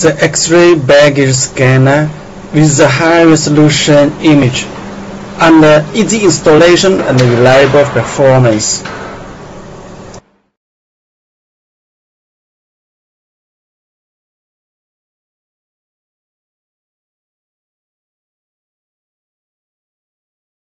the X-ray baggage scanner with the high-resolution image and easy installation and reliable performance.